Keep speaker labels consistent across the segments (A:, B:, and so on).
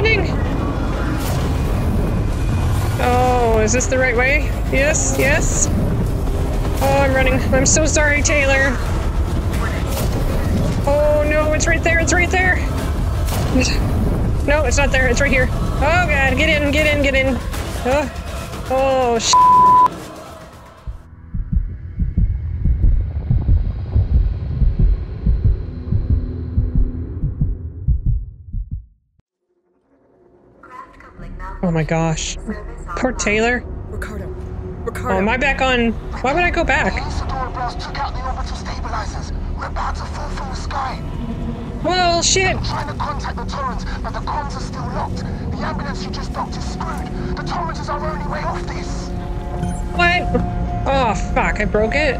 A: running! Oh, is this the right way? Yes, yes. Oh, I'm running. I'm so sorry, Taylor. Oh no, it's right there, it's right there! No, it's not there, it's right here. Oh god, get in, get in, get in. Oh, oh Oh my gosh. Poor Taylor.
B: Ricardo. Ricardo.
A: Oh, am I back on? Why would I go back?
C: The Anesidora blast took out the orbital stabilizers. We're about to fall from the sky.
A: Well, shit.
C: I'm trying to contact the Torrens, but the comms are still locked. The ambulance you just docked is screwed. The Torrens is our only way off this.
A: What? Oh, fuck. I broke it.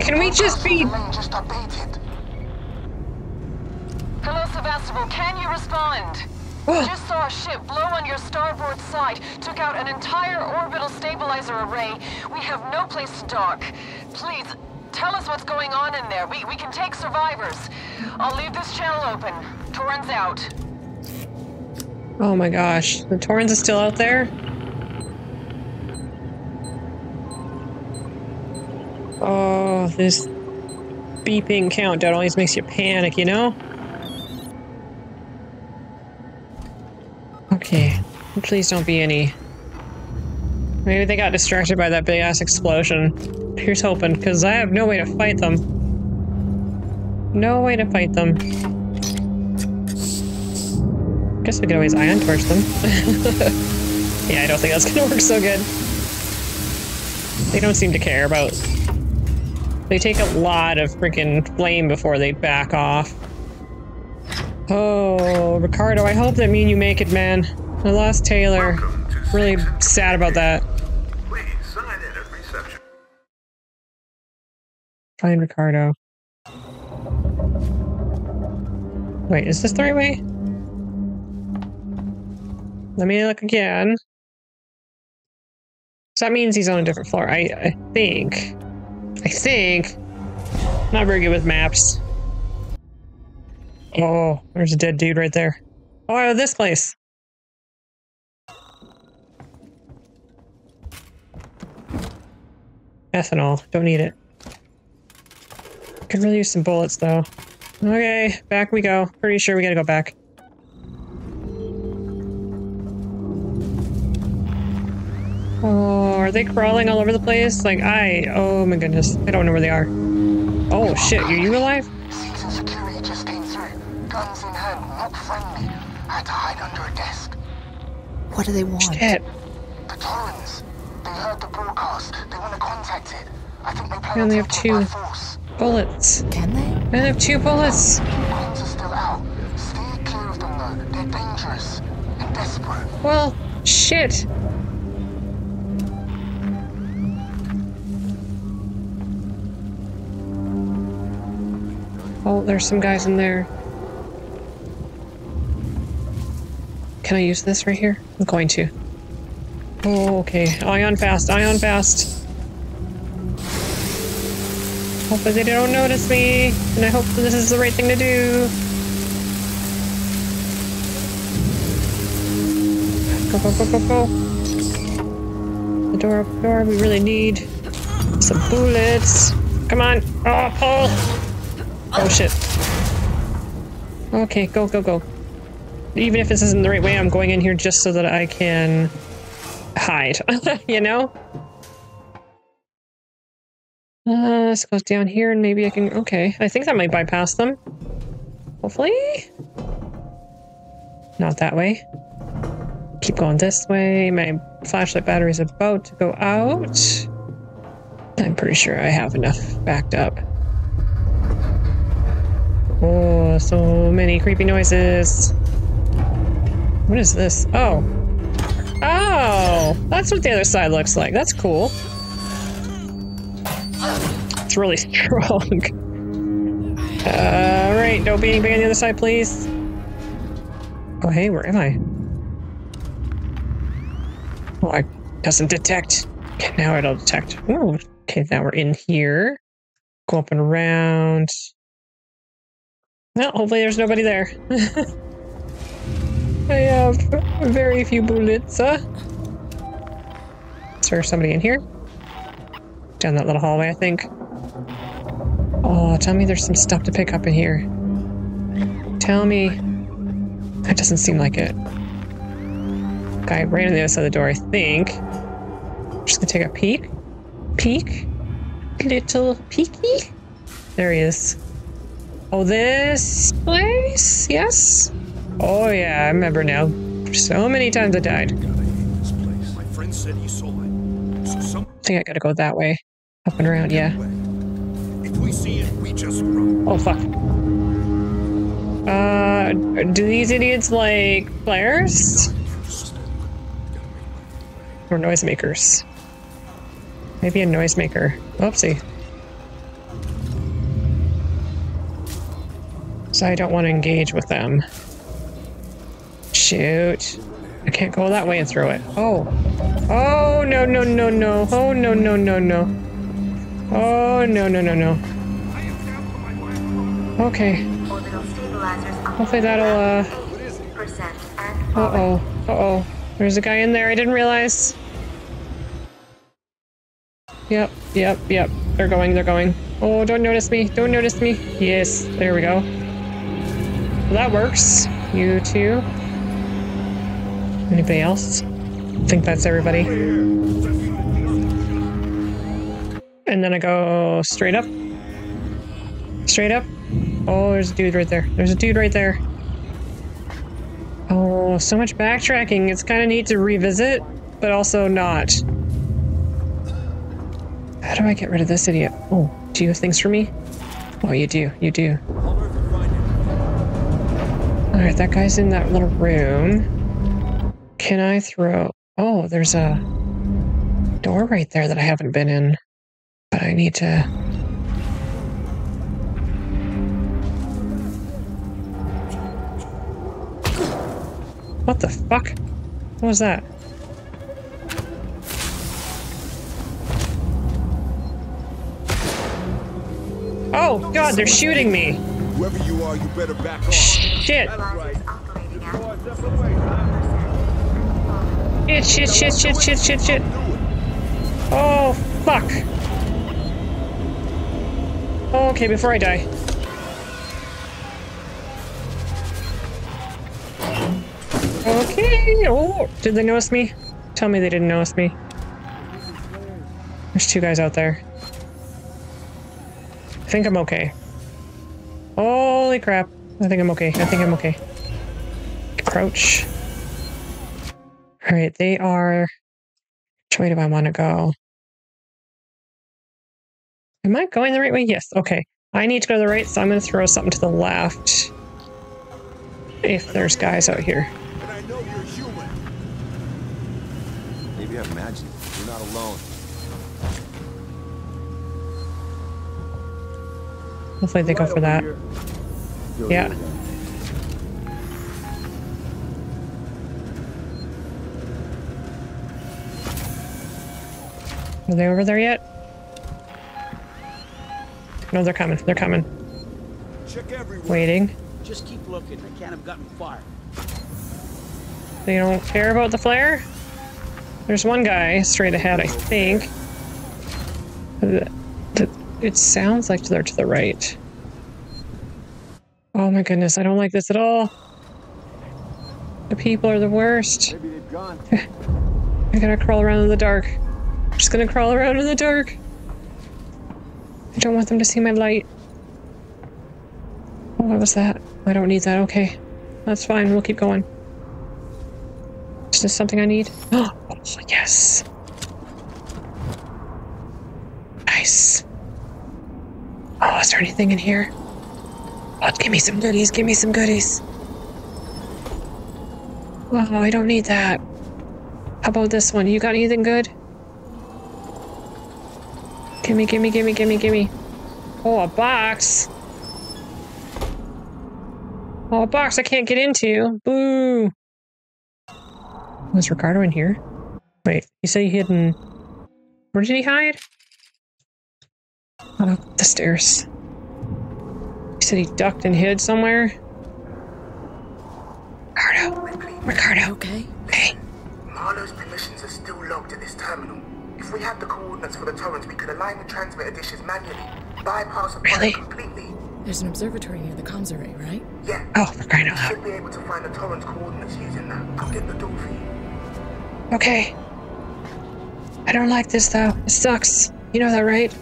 A: Can we just be...
C: Just.
D: Hello, Sevastopol. Can you respond? Just saw a ship blow on your starboard side. Took out an entire orbital stabilizer array. We have no place to dock. Please, tell us what's going on in there. We, we can take survivors. I'll leave this channel open. Torrens out.
A: Oh my gosh. The Torrens is still out there? Oh, this beeping countdown always makes you panic, you know? Okay. Please don't be any... Maybe they got distracted by that big ass explosion. Here's hoping, because I have no way to fight them. No way to fight them. Guess we could always ion torch them. yeah, I don't think that's gonna work so good. They don't seem to care about... They take a lot of freaking flame before they back off. Oh, Ricardo, I hope that me and you make it, man. I lost Taylor. Really sad about that. Find Ricardo. Wait, is this the right way? Let me look again. So that means he's on a different floor. I, I think. I think. Not very good with maps. Oh, there's a dead dude right there. Oh, this place. Ethanol. Don't need it. Could really use some bullets, though. Okay, back we go. Pretty sure we gotta go back. Oh, are they crawling all over the place? Like, I... Oh my goodness. I don't know where they are. Oh, shit. Are you alive?
C: Guns in hand, not friendly. I had to hide under a desk.
B: What do they want?
A: Shit.
C: The Torrens. They heard the broadcast. They want to contact it. I think they plan
A: We only have
C: taking it by
A: two.
C: force.
A: Bullets.
B: Can they?
A: I have two bullets.
C: Comms are still out. Stay clear of them though. They're dangerous and desperate.
A: Well, shit. Oh, there's some guys in there. Can I use this right here? I'm going to. Oh, okay. Ion fast, ion fast. Hopefully they don't notice me, and I hope this is the right thing to do. Go, go, go, go, go. The door, open door. We really need some bullets. Come on. Oh, Paul. Oh, shit. Okay, go, go, go. Even if this isn't the right way, I'm going in here just so that I can hide. you know? Uh, this goes down here and maybe I can... Okay, I think that might bypass them. Hopefully? Not that way. Keep going this way. My flashlight battery is about to go out. I'm pretty sure I have enough backed up. Oh, so many creepy noises. What is this? Oh. Oh! That's what the other side looks like. That's cool. It's really strong. Uh, no beating back on the other side, please. Oh, hey, where am I? Oh, I doesn't detect. Okay, now it'll detect. Ooh, okay, now we're in here. Go up and around. Well, hopefully there's nobody there. I have very few bullets. Uh. Is there somebody in here? Down that little hallway, I think. Oh, tell me there's some stuff to pick up in here. Tell me. That doesn't seem like it. Guy right on the other side of the door, I think. I'm Just gonna take a peek. Peek. Little peeky. There he is. Oh, this place? Yes? Oh, yeah, I remember now. So many times I died.
E: Gotta hate this place. My friend said he saw it. So some
A: I think I gotta go that way. Up and around, yeah.
E: If we see it, we just run.
A: Oh, fuck. Uh, do these idiots like flares? Or noisemakers? Maybe a noisemaker. Oopsie. So I don't want to engage with them. Shoot. I can't go that way and throw it. Oh. Oh, no, no, no, no. Oh, no, no, no, no. Oh, no, no, no, no. Okay. Hopefully that'll, uh... Uh-oh. Uh-oh. There's a guy in there I didn't realize. Yep, yep, yep. They're going, they're going. Oh, don't notice me. Don't notice me. Yes, there we go. Well, that works. You too. Anybody else? I think that's everybody. And then I go straight up. Straight up. Oh, there's a dude right there. There's a dude right there. Oh, so much backtracking. It's kind of neat to revisit, but also not. How do I get rid of this idiot? Oh, do you have things for me? Oh, you do. You do. Alright, that guy's in that little room. Can I throw... Oh, there's a door right there that I haven't been in. But I need to... What the fuck? What was that? Oh god, they're shooting me!
E: Whoever you are, you better back off.
A: Shit! Shit, shit, shit, shit, shit, shit, shit. Oh, fuck. Okay, before I die. Okay. Oh, did they notice me? Tell me they didn't notice me. There's two guys out there. I think I'm okay. Holy crap. I think I'm okay. I think I'm okay. Crouch. Alright, they are. Which way do I want to go? Am I going the right way? Yes. Okay. I need to go to the right, so I'm going to throw something to the left. If there's guys out here.
E: And I know you're human.
F: Maybe I imagined it. You're not alone.
A: Hopefully they go for that. Yeah. Are they over there yet? No, they're coming. They're coming.
E: Check everywhere.
A: Waiting.
G: Just keep looking. They can't have gotten far.
A: They don't care about the flare? There's one guy straight ahead, I think. The- the- It sounds like they're to the right. Oh my goodness, I don't like this at all. The people are the worst.
F: Maybe gone.
A: I gotta crawl around in the dark. I'm just gonna crawl around in the dark. I don't want them to see my light. What was that? I don't need that. Okay. That's fine. We'll keep going. Is this something I need? Oh, yes. Nice. Oh, is there anything in here? Oh, give me some goodies. Give me some goodies. Wow, I don't need that. How about this one? You got anything good? Gimme, gimme, gimme, gimme, gimme. Oh, a box. Oh, a box I can't get into. Boo. Was Ricardo in here? Wait, you say he hid in... Where did he hide? Oh, the stairs. You said he ducked and hid somewhere. Ricardo, Ricardo.
B: Okay.
A: Hey,
C: Marlow's permissions are still logged at this terminal. If we had the coordinates for the Torrens, we could align the transmitter dishes manually, bypass a
A: Really?
C: completely.
B: There's an observatory near the comms array, right?
C: Yeah.
A: oh, for crying out
C: We
A: loud.
C: should be able to find the Torrens' coordinates using that. I'll get the door for you.
A: Okay. I don't like this though. It sucks. You know that, right?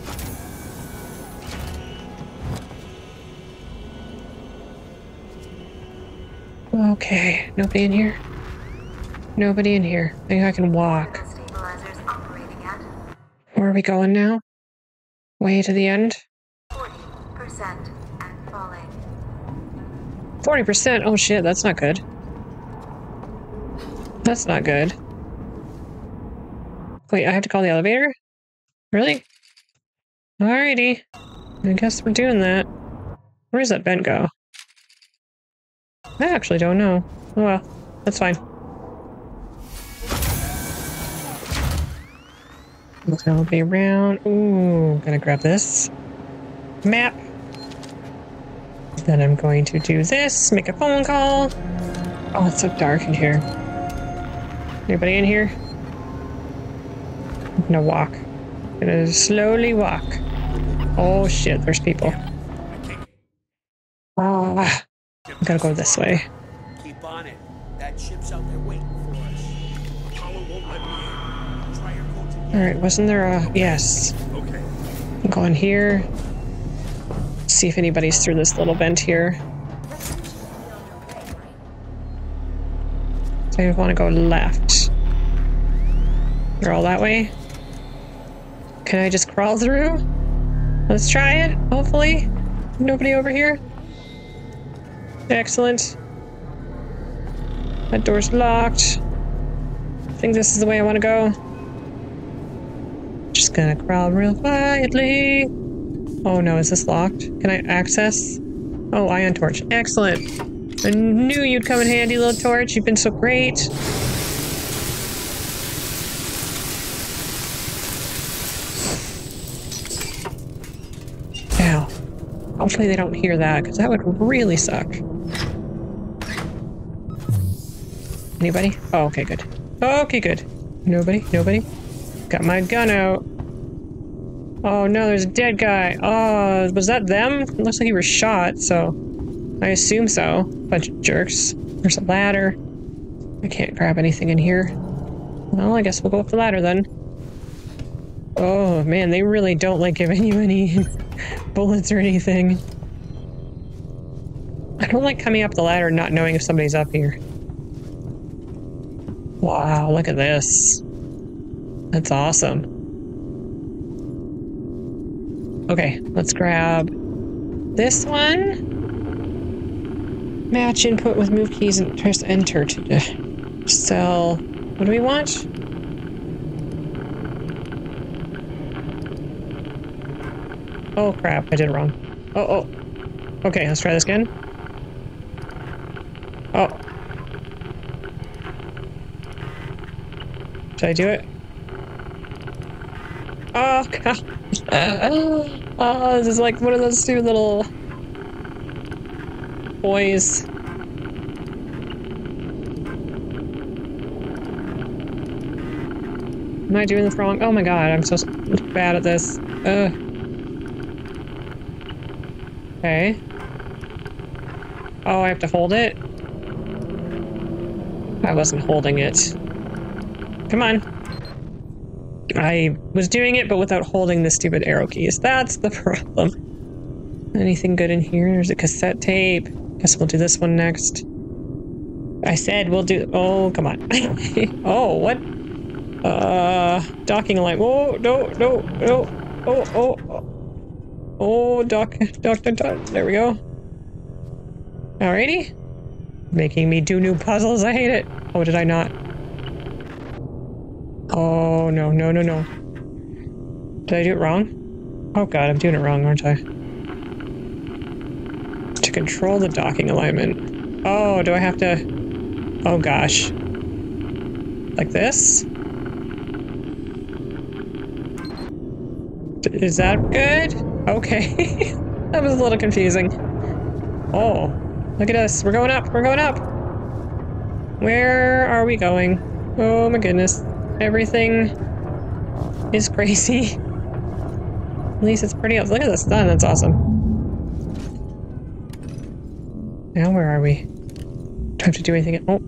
A: Okay, nobody in here. Nobody in here. I think I can walk.
H: Stabilizers operating at
A: Where are we going now? Way to the end?
H: 40% and falling.
A: 40%? Oh shit, that's not good. That's not good. Wait, I have to call the elevator? Really? Alrighty. I guess we're doing that. Where does that vent go? I actually don't know. Oh well, that's fine. I'll be around. Ooh, gonna grab this map. Then I'm going to do this, make a phone call. Oh, it's so dark in here. Anybody in here? I'm gonna walk. I'm gonna slowly walk. Oh shit, there's people. Ah, I gotta go this way.
G: Keep on it. That ship's out there
A: Alright, wasn't there a. Yes.
E: Okay.
A: Go in here. See if anybody's through this little vent here. So I want to go left. All that way? Can I just crawl through? Let's try it, hopefully. Nobody over here? Excellent. That door's locked. I think this is the way I want to go. Just gonna crawl real quietly. Oh no, is this locked? Can I access? Oh, ion torch. Excellent. I knew you'd come in handy, little torch. You've been so great. Now, hopefully they don't hear that, because that would really suck. Anybody? Oh, okay, good. Okay, good. Nobody? Nobody? Got my gun out. Oh no, there's a dead guy. Oh, was that them? It looks like he was shot, so I assume so. Bunch of jerks. There's a ladder. I can't grab anything in here. Well, I guess we'll go up the ladder then. Oh man, they really don't like giving you any bullets or anything. I don't like coming up the ladder not knowing if somebody's up here. Wow, look at this. That's awesome. Okay, let's grab this one. Match input with move keys and press enter to sell. What do we want? Oh crap, I did it wrong. Oh, oh. Okay, let's try this again. Oh. Should I do it? Oh god. oh, this is like one of those two little boys. Am I doing this wrong? Oh my god, I'm so bad at this. Ugh. Okay. Oh, I have to hold it? I wasn't holding it. Come on. I was doing it, but without holding the stupid arrow keys. That's the problem. Anything good in here? There's a cassette tape. Guess we'll do this one next. I said we'll do. Oh, come on. oh, what? Uh, docking light. Whoa, no, no, no. Oh, oh, oh. Oh, dock, dock, dock, dock. There we go. Alrighty. Making me do new puzzles. I hate it. Oh, did I not? Oh, no, no, no, no. Did I do it wrong? Oh god, I'm doing it wrong, aren't I? To control the docking alignment. Oh, do I have to... Oh gosh. Like this? Is that good? Okay. that was a little confusing. Oh, look at us. We're going up. We're going up. Where are we going? Oh my goodness. Everything is crazy. At least it's pretty up. Look at the sun. That's awesome. Now where are we? Don't have to do anything. Oh.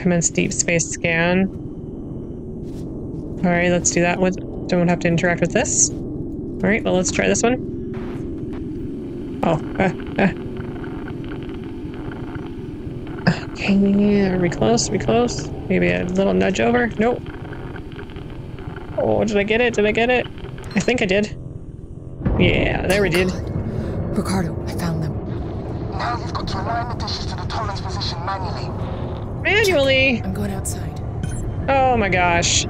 A: Commence deep space scan. Alright, let's do that. What? Don't have to interact with this. Alright, well, let's try this one. Oh. Uh, uh. Okay, are we close? Are we close? Maybe a little nudge over? Nope. Oh, did I get it? Did I get it? I think I did. Yeah, there we did.
B: Ricardo, I found them.
C: Now you've got to align the dishes to the Torrens position manually.
A: Manually!
B: I'm going outside.
A: Oh my gosh.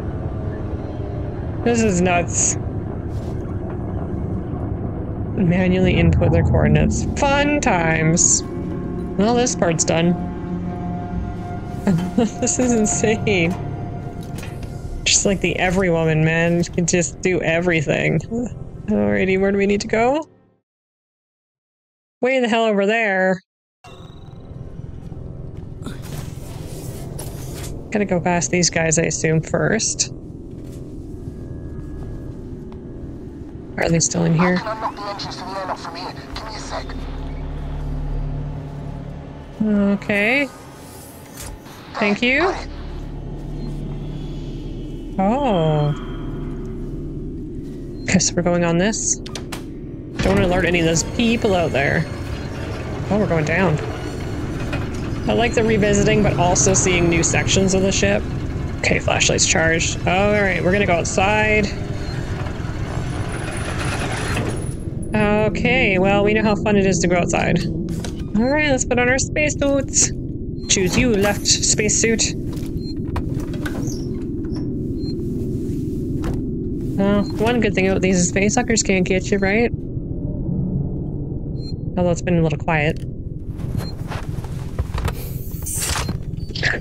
A: This is nuts. Manually input their coordinates. Fun times. Well, this part's done. this is insane. Just like the every woman, man. You can just do everything. Alrighty, where do we need to go? Way the hell over there. Gotta go past these guys, I assume, first. Are they still in here?
C: can unlock the entrance to the airlock from here. Give me a sec.
A: Okay. Thank you. Oh. Guess we're going on this. Don't want to alert any of those people out there. Oh, we're going down. I like the revisiting, but also seeing new sections of the ship. Okay, flashlight's charged. Oh, All right, we're gonna go outside. Okay, well, we know how fun it is to go outside. All right, let's put on our spacesuits. Choose you, left spacesuit. Well, one good thing about these is space suckers can't get you, right? Although it's been a little quiet.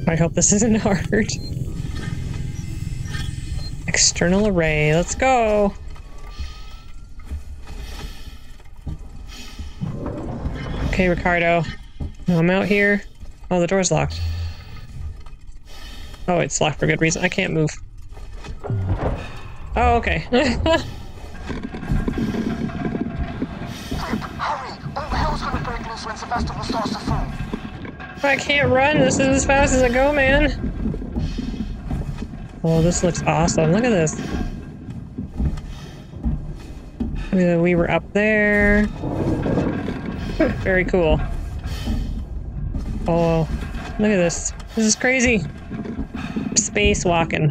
A: I hope this isn't hard. External array, let's go! Okay, Ricardo. I'm out here. Oh, the door's locked. Oh, it's locked for good reason. I can't move. Oh, okay. I can't run. This is as fast as I go, man. Oh, this looks awesome. Look at this. We were up there. Very cool. Oh, look at this. This is crazy. Space walking.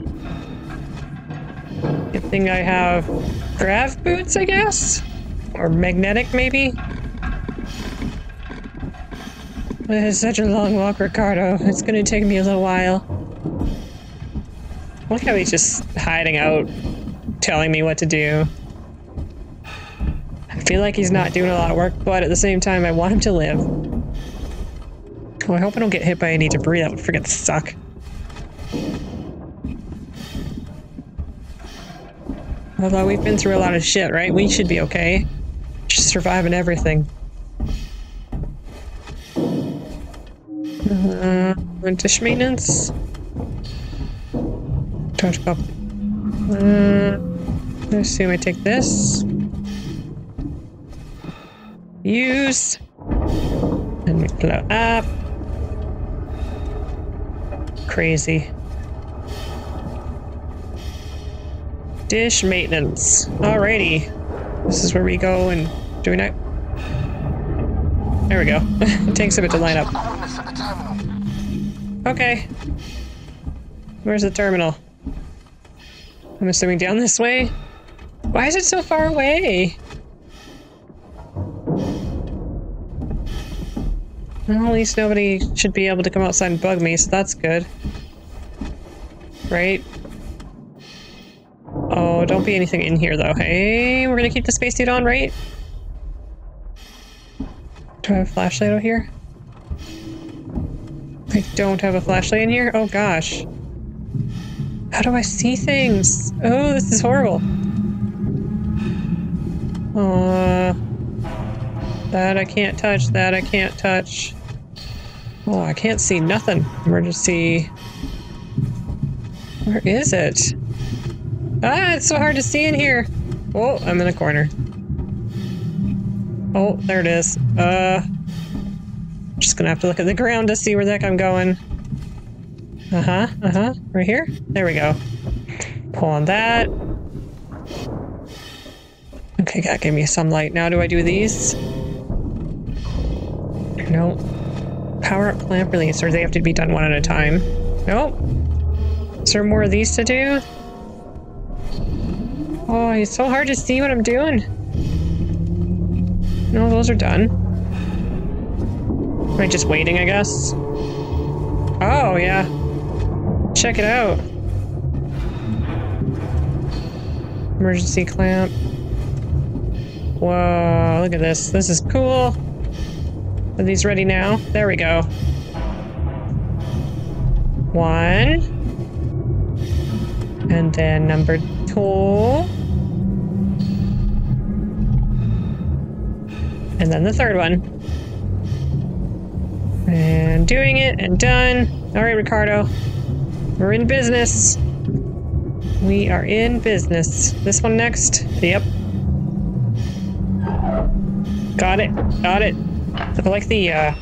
A: Good thing I have grav boots, I guess? Or magnetic, maybe? It is such a long walk, Ricardo. It's gonna take me a little while. Look how he's just hiding out, telling me what to do. I feel like he's not doing a lot of work, but at the same time, I want him to live. Oh, I hope I don't get hit by any debris. That would freaking suck. Although we've been through a lot of shit, right? We should be okay. Just surviving everything. Uh, dish maintenance. Charge up. Uh, I assume I take this. Use. And we blow up. Crazy. Dish maintenance. Alrighty. This is where we go and do we not? There we go. it takes a bit to line up. Okay. Where's the terminal? I'm assuming down this way? Why is it so far away? Well, at least nobody should be able to come outside and bug me, so that's good. Right? Oh, don't be anything in here, though. Hey, we're gonna keep the spacesuit on, right? Do I have a flashlight out here? I don't have a flashlight in here? Oh gosh. How do I see things? Oh, this is horrible. Uh, That I can't touch. That I can't touch. Oh, I can't see nothing. Emergency. Where is it? Ah, it's so hard to see in here. Oh, I'm in a corner. Oh, there it is. Uh, just gonna have to look at the ground to see where the heck I'm going. Uh-huh, uh-huh. Right here? There we go. Pull on that. Okay, that gave me some light. Now do I do these? Nope. Power up clamp release, or they have to be done one at a time. Nope. Is there more of these to do? Oh, it's so hard to see what I'm doing. No, those are done. Am I just waiting, I guess? Oh, yeah. Check it out. Emergency clamp. Whoa, look at this. This is cool. Are these ready now? There we go. One. And then number two. And then the third one. And doing it and done. All right, Ricardo. We're in business. We are in business. This one next? Yep. Got it. Got it. I like the uh,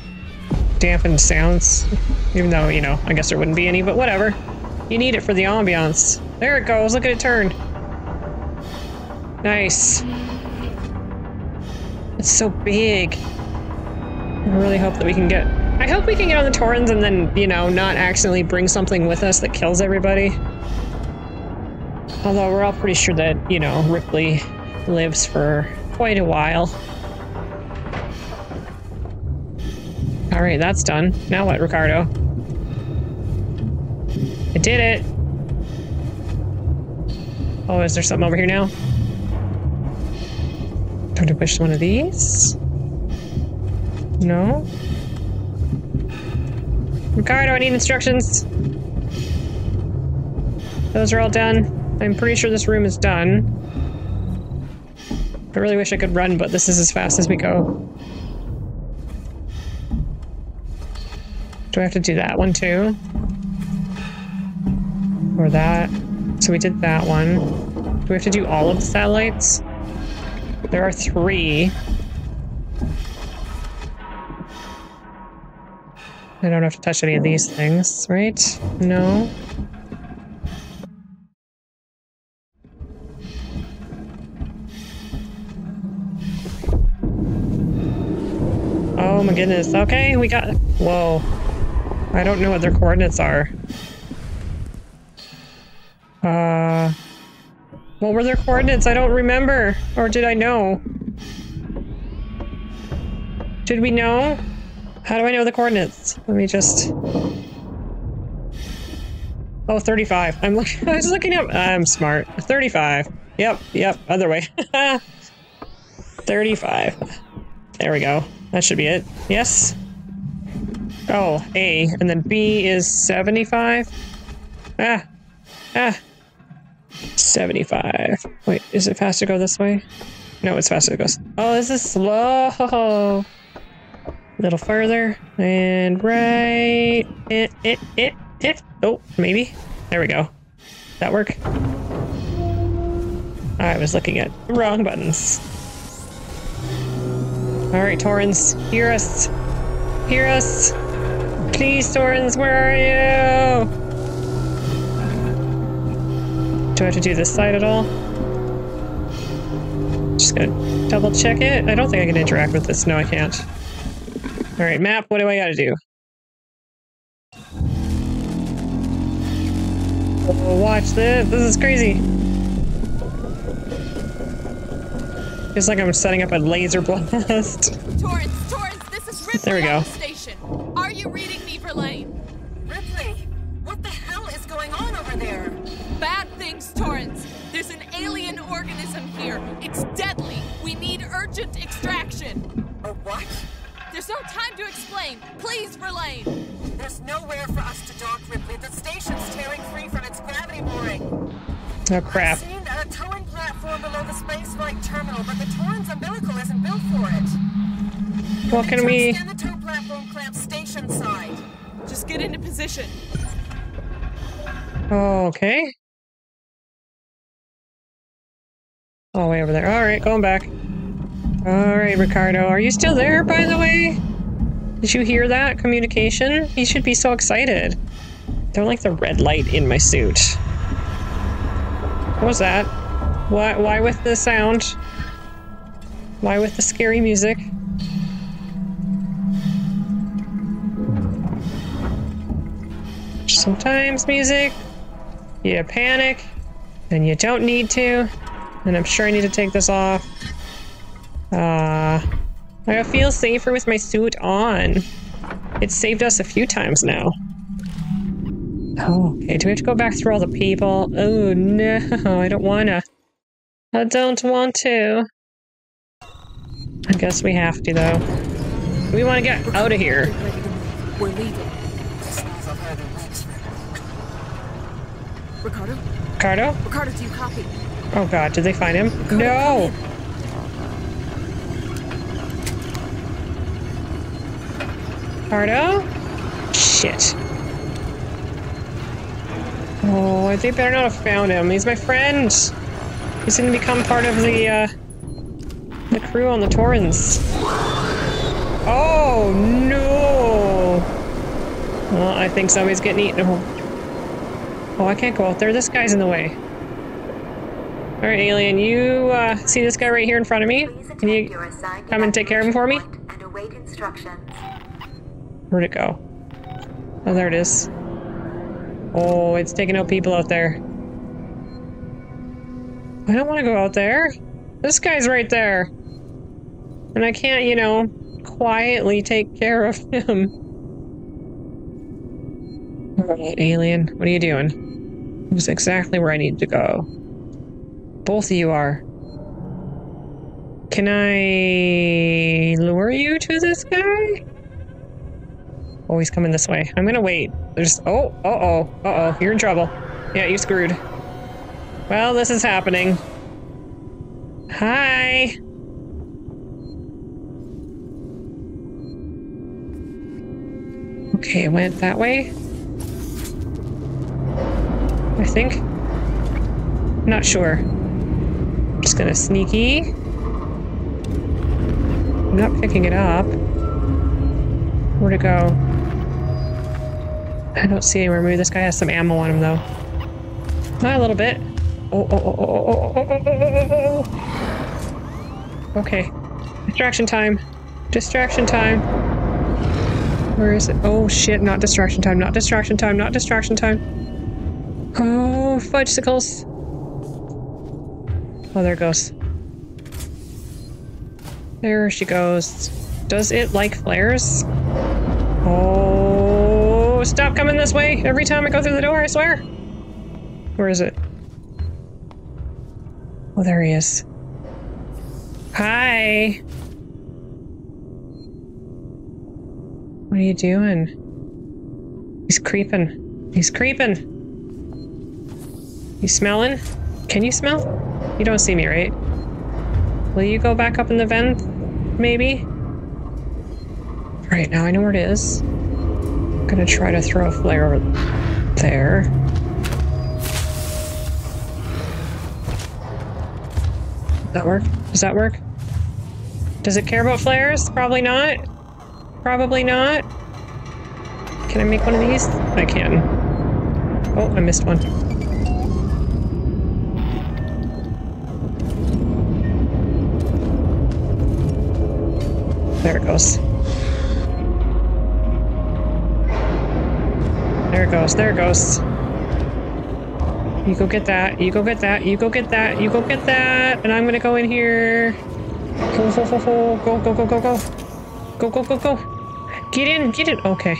A: dampened sounds. Even though, you know, I guess there wouldn't be any, but whatever. You need it for the ambiance. There it goes. Look at it turn. Nice. It's so big. I really hope that we can get... I hope we can get on the Torrens and then, you know, not accidentally bring something with us that kills everybody. Although we're all pretty sure that, you know, Ripley lives for quite a while. Alright, that's done. Now what, Ricardo? I did it! Oh, is there something over here now? Time to push one of these? No? Ricardo, I need instructions! Those are all done. I'm pretty sure this room is done. I really wish I could run, but this is as fast as we go. Do I have to do that one too? Or that? So we did that one. Do we have to do all of the satellites? There are three. I don't have to touch any of these things, right? No. Oh my goodness. Okay, we got... Whoa. I don't know what their coordinates are. Uh... What were their coordinates? I don't remember. Or did I know? Did we know? How do I know the coordinates? Let me just... Oh, 35. I'm I was looking up. I'm smart. 35. Yep, yep, other way. 35. There we go. That should be it. Yes? Oh, A. And then B is 75? Ah. Ah. 75. Wait, is it faster to go this way? No, it's faster to go. Oh, this is slow. A little further. And right. It, it, it, it. Oh, maybe. There we go. That work? I was looking at wrong buttons. Alright, Torrens, hear us. Hear us. Please, Torrens, where are you? Do I have to do this side at all? Just gonna double check it. I don't think I can interact with this. No, I can't. Alright, map, what do I gotta do? Oh, watch this. This is crazy. Feels like I'm setting up a laser blast.
I: Torrens, Torrens, this is Ripley
A: There we go.
I: station. Are you reading me, Verlaine?
D: Ripley, what the hell is going on over there?
I: Bad things, Torrens. There's an alien organism here. It's deadly. We need urgent extraction.
D: A what?
I: There's no time to explain. Please, Verlaine.
D: There's nowhere for us to dock, Ripley. The station's tearing free from its gravity mooring.
A: Oh crap.
D: I've seen a towing platform below the spaceflight terminal, but the Torrens umbilical isn't built for it.
A: What can we...
I: Scan the tow platform clamp station side. Just get into position.
A: Okay. Oh, way over there. All right, going back. All right, Ricardo. Are you still there, by the way? Did you hear that communication? He should be so excited. Don't like the red light in my suit. What was that? Why, why with the sound? Why with the scary music? Sometimes music, you panic, and you don't need to. And I'm sure I need to take this off. Uh, I feel safer with my suit on. It saved us a few times now. Oh, okay. Do we have to go back through all the people? Oh, no. I don't wanna. I don't want to. I guess we have to, though. We want to get out of here.
B: We're leaving. Ricardo?
A: Ricardo?
B: Ricardo, do you copy?
A: Oh god, did they find him? No! Ricardo? Shit. Oh, they better not have found him. He's my friend. He's gonna become part of the, uh, the crew on the Torrens. Oh, no! Well, I think somebody's getting eaten. Oh, I can't go out there. This guy's in the way. Alright, alien, you uh, see this guy right here in front of me? Can you come and take care of him for me?
H: evacuation point And await instructions.
A: Where'd it go? Oh, there it is. Oh, it's taking out people out there. I don't want to go out there. This guy's right there. And I can't, you know, quietly take care of him. Alright, alien, what are you doing? It was exactly where I need to go. Both of you are. Can I lure you to this guy? Oh, he's coming this way. I'm gonna wait. There's. Oh, uh oh, uh oh. You're in trouble. Yeah, you screwed. Well, this is happening. Hi. Okay, it went that way. I think. Not sure just gonna sneaky. I'm not picking it up. Where'd it go? I don't see anywhere. Maybe this guy has some ammo on him though. Not a little bit. Oh, oh, oh, oh, oh, oh, oh, oh. oh. Okay. Distraction time. Distraction time. Where is it? Oh shit, not distraction time, not distraction time, not distraction time. Oh, fudgesicles. Oh, there it goes. There she goes. Does it like flares? Oh, stop coming this way every time I go through the door, I swear. Where is it? Oh, there he is. Hi. What are you doing? He's creeping. He's creeping. You smelling? Can you smell? You don't see me, right? Will you go back up in the vent? Maybe? Alright, now I know where it is. I'm gonna try to throw a flare over there. Does that work? Does that work? Does it care about flares? Probably not. Probably not. Can I make one of these? I can. Oh, I missed one. There it goes. There it goes. There it goes. You go get that. You go get that. You go get that. You go get that. And I'm gonna go in here. Go ho ho ho. Go go go go go. Go go go go. Get in. Get in. Okay.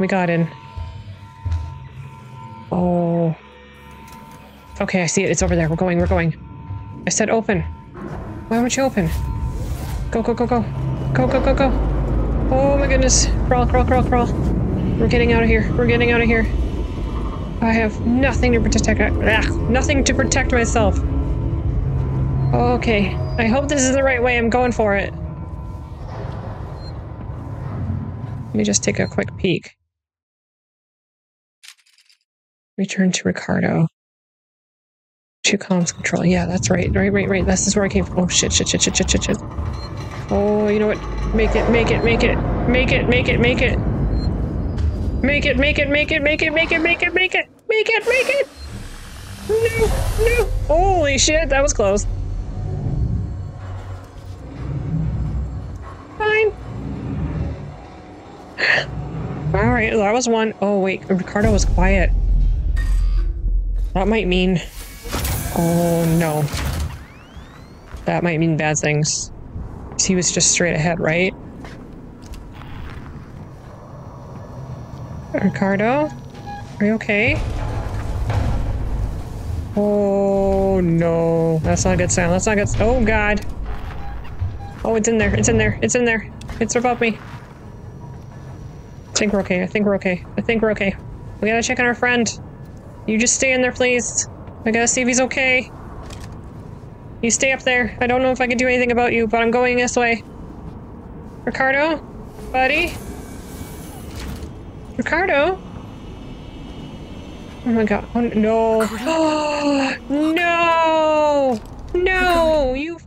A: We got in. Oh. Okay, I see it. It's over there. We're going. We're going. I said open. Why won't you open? Go go go go. Go, go, go, go. Oh my goodness. Crawl, crawl, crawl, crawl. We're getting out of here. We're getting out of here. I have nothing to protect. Ugh, nothing to protect myself. Okay. I hope this is the right way. I'm going for it. Let me just take a quick peek. Return to Ricardo. To comms control. Yeah, that's right. Right, right, right. This is where I came from. Oh shit, shit, shit, shit, shit, shit, shit. Oh, you know what? Make it, make it, make it, make it, make it, make it. Make it, make it, make it, make it, make it, make it, make it, make it, make it. No, no. Holy shit, that was close. Fine. All right, that was one. Oh wait, Ricardo was quiet. That might mean. Oh no. That might mean bad things. He was just straight ahead, right? Ricardo? Are you okay? Oh no. That's not a good sound. That's not good. Oh god. Oh, it's in there. It's in there. It's in there. It's above me. I think we're okay. I think we're okay. I think we're okay. We gotta check on our friend. You just stay in there, please. I gotta see if he's okay. You stay up there. I don't know if I can do anything about you, but I'm going this way. Ricardo? Buddy? Ricardo? Oh my god. Oh, no. no! No! You